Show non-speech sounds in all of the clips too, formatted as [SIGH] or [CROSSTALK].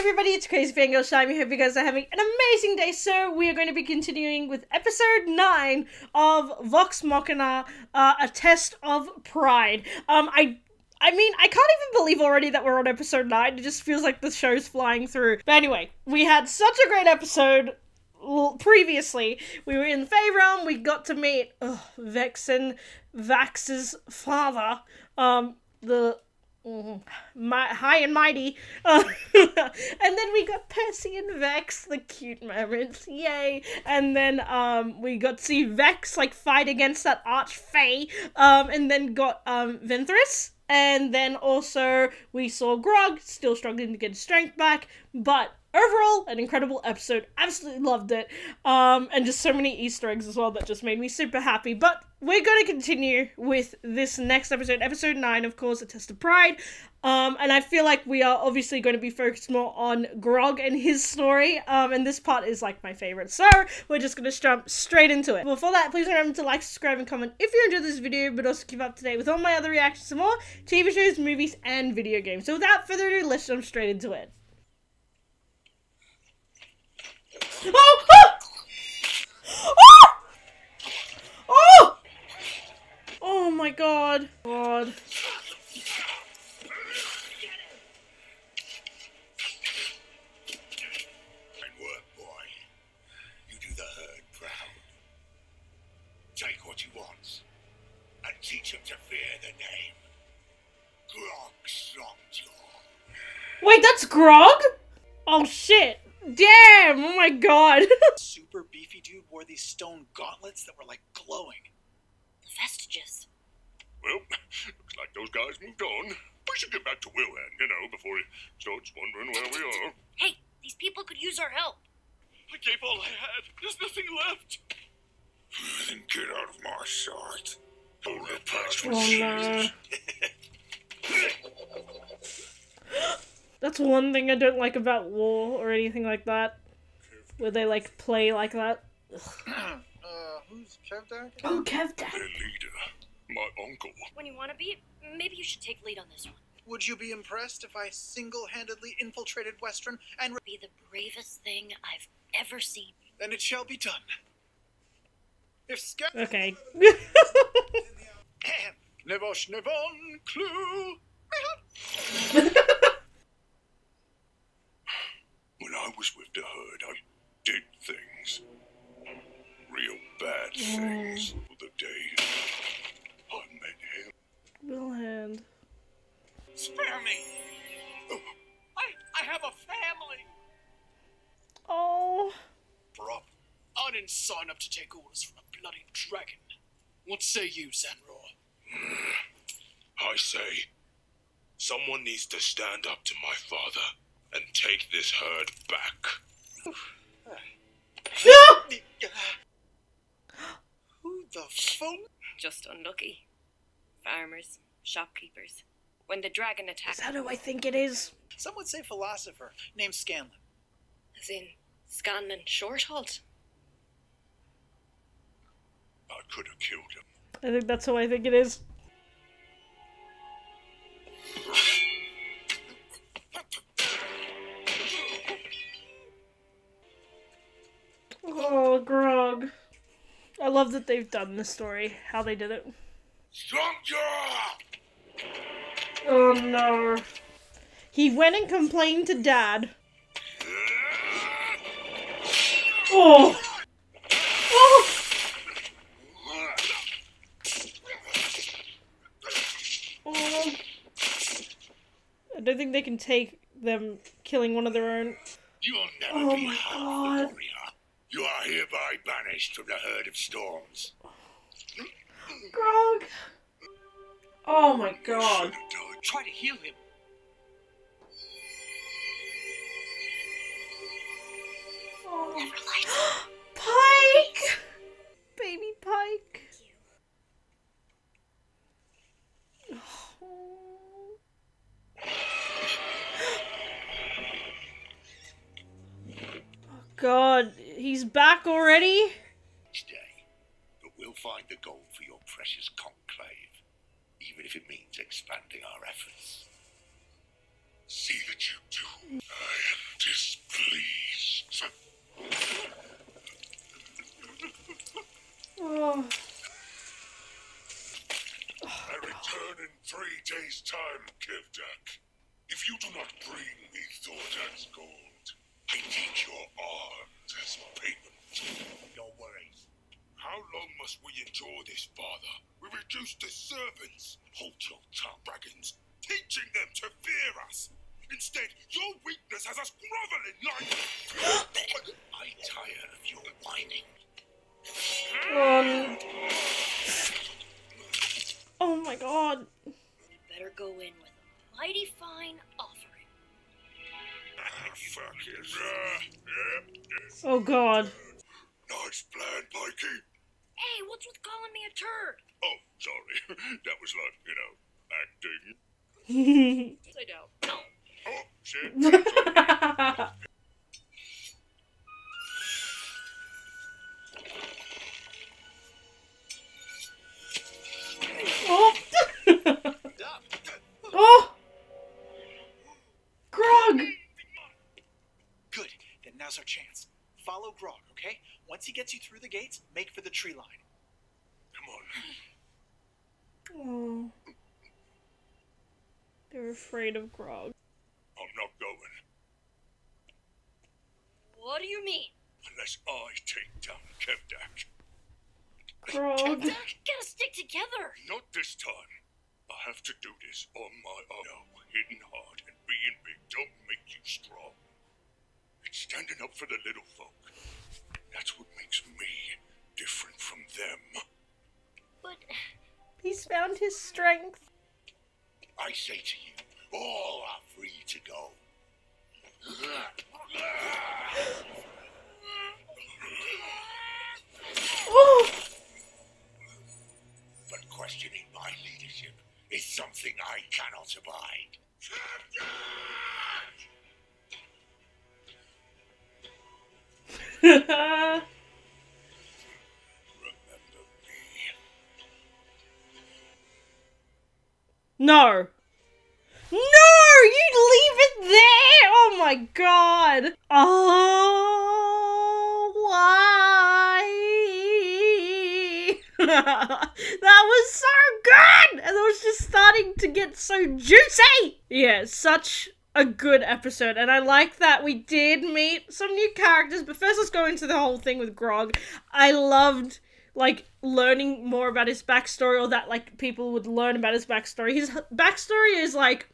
everybody, it's Crazy Fangirl Shyami. I hope you guys are having an amazing day. So, we are going to be continuing with episode 9 of Vox Machina, uh, A Test of Pride. Um, I I mean, I can't even believe already that we're on episode 9. It just feels like the show's flying through. But anyway, we had such a great episode previously. We were in the Fey Realm, we got to meet ugh, Vex and Vax's father, um, the mm, my, high and mighty. Uh, [LAUGHS] and then we got Percy and Vex, the cute moments, yay! And then um, we got to see Vex like fight against that arch Fey, um, and then got um, Fenthras. And then also we saw Grog still struggling to get his strength back, but overall an incredible episode. Absolutely loved it, um, and just so many Easter eggs as well that just made me super happy. But we're going to continue with this next episode, episode nine, of course, a test of pride. Um, and I feel like we are obviously going to be focused more on Grog and his story. Um, and this part is like my favorite. So we're just going to jump straight into it. Before that, please remember to like, subscribe, and comment if you enjoyed this video, but also keep up to date with all my other reactions to more TV shows, movies, and video games. So without further ado, let's jump straight into it. Oh! Ah! Oh! Oh! Oh my god. God. Fine work, boy. You do the herd proud. Take what you want, and teach them to fear the name. Grog Strongjaw. Wait, that's Grog? Oh shit. Damn! Oh my god. [LAUGHS] super beefy dude wore these stone gauntlets that were like glowing. The vestiges. Well, looks like those guys moved on. We should get back to Wilhand, you know, before he starts wondering where we are. Hey, these people could use our help. I gave all I had. There's nothing left. [SIGHS] Then get out of my sight. Hold the past Oh [LAUGHS] no. That's one thing I don't like about war or anything like that. Where they like play like that. [COUGHS] uh, who's Kevdak? Oh, Kev Their leader, my uncle. When you want to be, maybe you should take lead on this one. Would you be impressed if I single-handedly infiltrated Westruun and? Be the bravest thing I've ever seen. then it shall be done. If Sca- Okay. [LAUGHS] [LAUGHS] Nevosh Nevon Clue. [LAUGHS] When I was with the herd, I did things. Real bad things. The day I met him. Wilhand. Spare me. Oh, I I have a family. Oh. Bro, I didn't sign up to take orders from a bloody dragon. What say you, Zanror? I say, someone needs to stand up to my father and take this herd back. Who the phone? Just unlucky. Farmers, shopkeepers. When the dragon Is attacked, that who I think it is? Some would say philosopher named Scanlan. as in Scanlan Shorthalt. I could have killed him. I think that's who I think it is. Love that they've done this story, how they did it. Strongjaw! Oh no. He went and complained to Dad. Oh! Oh! Oh. I don't think they can take them killing one of their own. You'll never Oh be my half God. You are hereby banished from the herd of storms. Grog! Oh my god. Should have died. Try to heal him. Oh. [GASPS] Pike! Baby Pike. Oh. [GASPS] oh god, he's back already? Each day, but we'll find the gold for your precious conclave, even if it means expanding our efforts. See that you do. I am displeased. Oh. I return in three days' time, Kevdak. If you do not bring me Thordan's gold, I take your arms as payment. Don't worry. How long must we endure this, father? We reduce the servants. Hold your tongue, dragons. Teaching them to fear us. Instead, your weakness has us groveling like. I tire of your whining. Um. Oh my god. Better go in with a mighty fine offering. Ah, fuck it. Ah, yeah, yes. [LAUGHS] Oh god. Nice plan, Pikey. Hey, what's with calling me a turd? Oh, sorry. [LAUGHS] that was like, you know, acting. [LAUGHS] Say down. Oh, shit. Follow Grog, okay? Once he gets you through the gates, make for the tree line. Come on. Oh. They're afraid of Grog. I'm not going What do you mean? unless I take down Kevdak. Grog. Gotta stick together. Not this time. I have to do this on my own. No, hitting hard and being big don't make you strong. Standing up for the little folk. That's what makes me different from them. But He's found his strength. I say to you, all are free to go. Oh. But questioning my leadership is something I cannot abide. Remember [LAUGHS] me. no. No! You leave it there! Oh my god! Oh, why? [LAUGHS] that was so good! And it was just starting to get so juicy! Yeah, such a good episode. And I like that we did meet some new characters. But first, let's go into the whole thing with Grog. I loved like learning more about his backstory or that like people would learn about his backstory. His backstory is like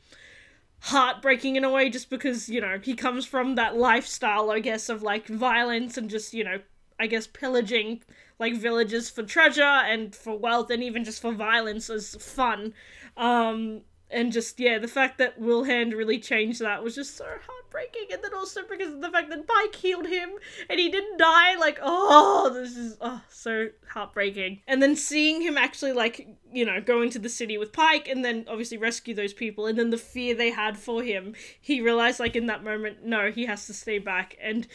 heartbreaking in a way just because, you know, he comes from that lifestyle, I guess, of like violence and just, you know, I guess pillaging like villages for treasure and for wealth and even just for violence as fun. Um and just yeah, the fact that Wilhand really changed that was just so heartbreaking, and then also because of the fact that Pike healed him and he didn't die. Like, oh, this is oh so heartbreaking. And then seeing him actually like you know go into the city with Pike, and then obviously rescue those people, and then the fear they had for him, he realized like in that moment, no, he has to stay back. And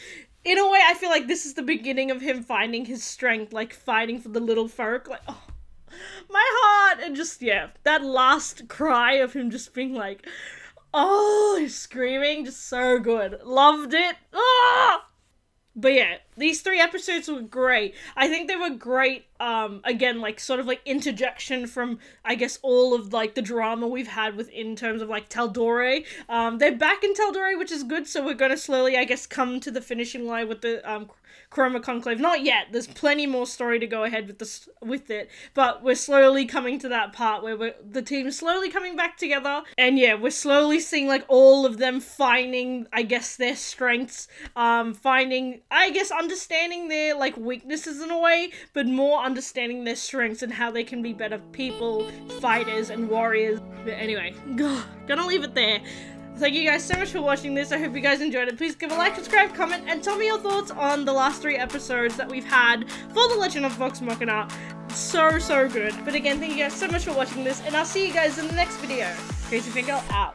in a way, I feel like this is the beginning of him finding his strength, like fighting for the little folk. Like, oh my heart and just yeah that last cry of him just being like oh he's screaming just so good loved it ah! but yeah these three episodes were great i think they were great um again like sort of like interjection from i guess all of like the drama we've had with in terms of like Tal'Dorei. um they're back in Tal'Dorei, which is good so we're gonna slowly i guess come to the finishing line with the um Chroma Conclave. Not yet. There's plenty more story to go ahead with this with it, but we're slowly coming to that part where we're the team's slowly coming back together, and yeah, we're slowly seeing like all of them finding, I guess, their strengths, um, finding, I guess, understanding their like weaknesses in a way, but more understanding their strengths and how they can be better people, fighters, and warriors. But anyway, [SIGHS] gonna leave it there. Thank you guys so much for watching this. I hope you guys enjoyed it. Please give a like, subscribe, comment, and tell me your thoughts on the last three episodes that we've had for The Legend of Vox Machina. So, so good. But again, thank you guys so much for watching this, and I'll see you guys in the next video. Crazy Fangirl out.